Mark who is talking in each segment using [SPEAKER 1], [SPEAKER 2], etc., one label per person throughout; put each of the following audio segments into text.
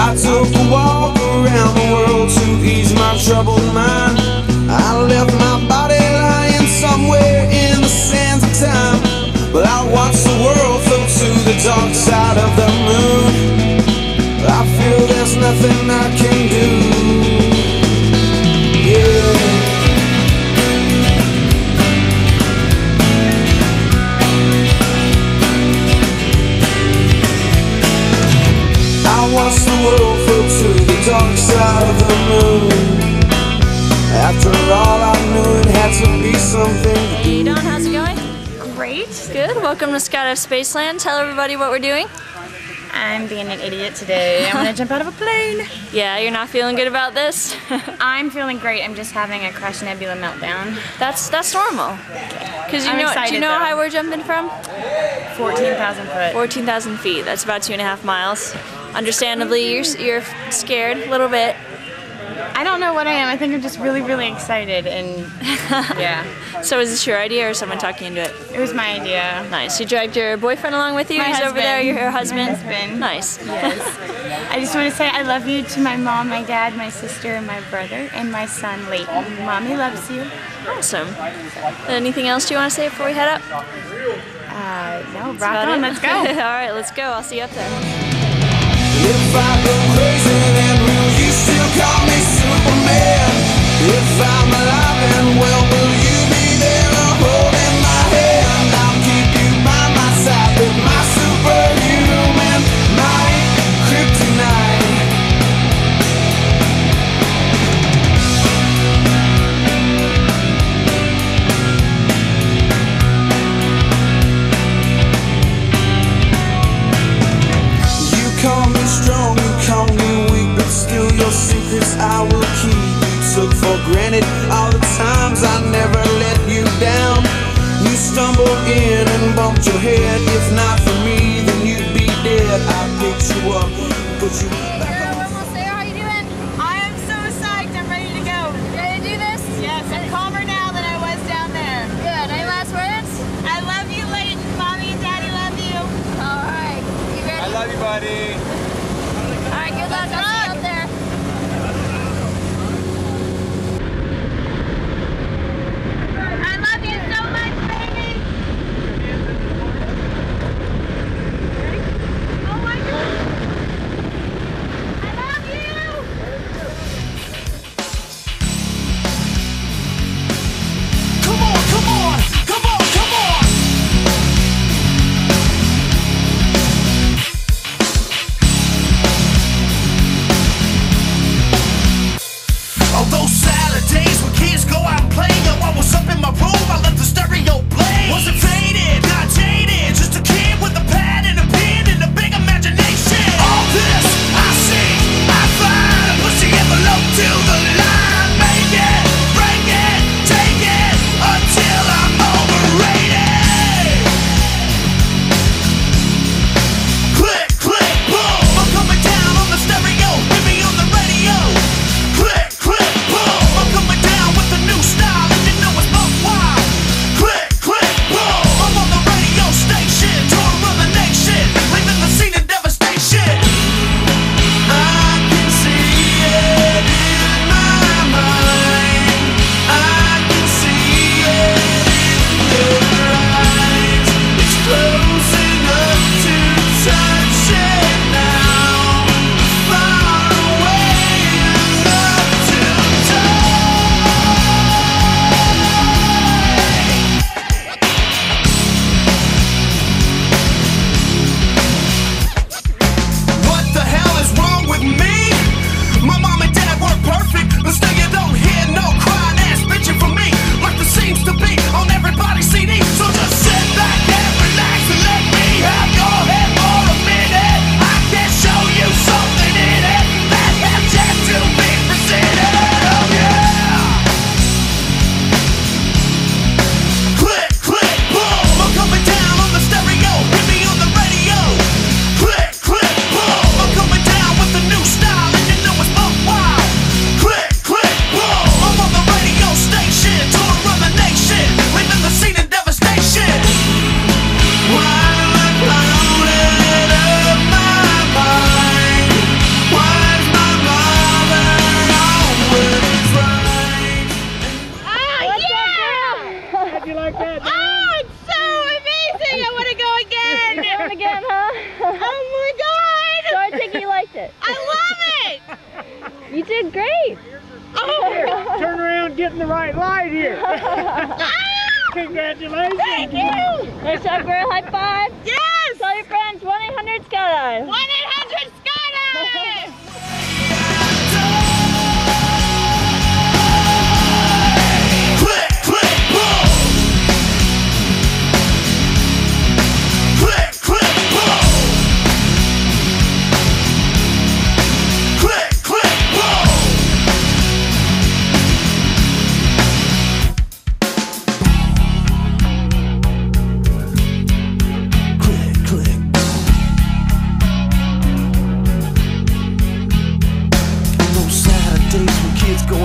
[SPEAKER 1] I took a walk around the world to ease my troubled mind. I left my body lying somewhere in the sands of time. But I watched the world float to the dark side of the moon. Watched the world float to the dark side of the moon. After all, I knew it had to be something
[SPEAKER 2] Hey Dawn, how's it going?
[SPEAKER 3] Great.
[SPEAKER 2] Good. Welcome to Skydive Spaceland. Tell everybody what we're doing.
[SPEAKER 3] I'm being an idiot today. I'm gonna jump out of a plane.
[SPEAKER 2] Yeah, you're not feeling good about this.
[SPEAKER 3] I'm feeling great. I'm just having a Crush Nebula meltdown.
[SPEAKER 2] that's that's normal. Cause you
[SPEAKER 3] I'm
[SPEAKER 2] know, do you
[SPEAKER 3] excited,
[SPEAKER 2] know how
[SPEAKER 3] though.
[SPEAKER 2] high we're jumping from?
[SPEAKER 3] 14,000 foot.
[SPEAKER 2] 14,000 feet. That's about two and a half miles. Understandably, you're you're scared a little bit.
[SPEAKER 3] I don't know what I am. I think I'm just really, really excited and yeah.
[SPEAKER 2] So is this your idea or someone talking into it?
[SPEAKER 3] It was my idea.
[SPEAKER 2] Nice. You dragged your boyfriend along with you.
[SPEAKER 3] My
[SPEAKER 2] He's over there. Your, your husband.
[SPEAKER 3] My husband.
[SPEAKER 2] Nice.
[SPEAKER 3] Yes. I just want to say I love you to my mom, my dad, my sister, and my brother, and my son Leighton. Mommy loves you.
[SPEAKER 2] Awesome. Anything else you want to say before we head up?
[SPEAKER 3] Uh, no, rock on,
[SPEAKER 2] it?
[SPEAKER 3] let's go.
[SPEAKER 2] All right, let's go. I'll see you up there.
[SPEAKER 1] Superman? If I'm alive and well, will you granted all the times I never let you down. You stumbled in and bumped your head. If not for me, then you'd be dead. I picked you up, put you back on.
[SPEAKER 4] We're almost there.
[SPEAKER 2] It.
[SPEAKER 3] I love it!
[SPEAKER 2] You did great. Oh!
[SPEAKER 5] Turn around, get in the right light here. Ah! Congratulations.
[SPEAKER 3] Thank you!
[SPEAKER 2] Nice job, girl. High five.
[SPEAKER 3] Yes!
[SPEAKER 2] Tell your friends 1 800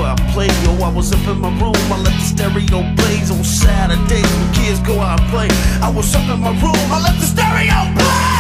[SPEAKER 6] out and play, yo, I was up in my room, I let the stereo blaze. On Saturdays when kids go out and play, I was up in my room, I let the stereo play.